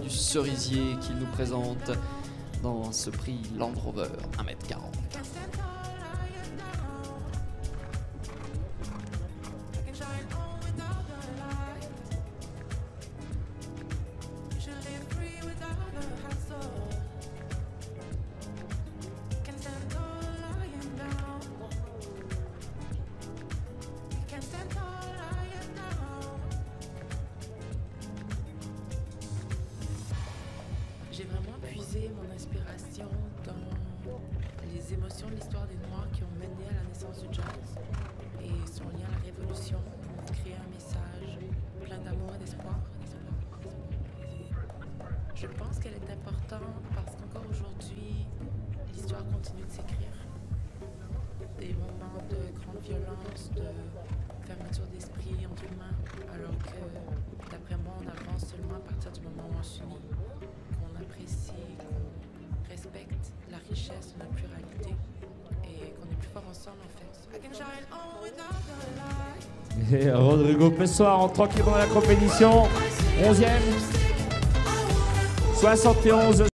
du cerisier qu'il nous présente dans ce prix Land Rover 1m40. J'ai vraiment puisé mon inspiration dans les émotions de l'histoire des Noirs qui ont mené à la naissance du jazz et son lien à la révolution pour créer un message plein d'amour et d'espoir. Je pense qu'elle est importante parce qu'encore aujourd'hui, l'histoire continue de s'écrire. Des moments de grande violence, de fermeture d'esprit entre humains, alors que, d'après moi, on avance seulement à partir du moment où on s'unit Et Rodrigo Pessoa rentre tranquillement dans la compétition. 11e. 71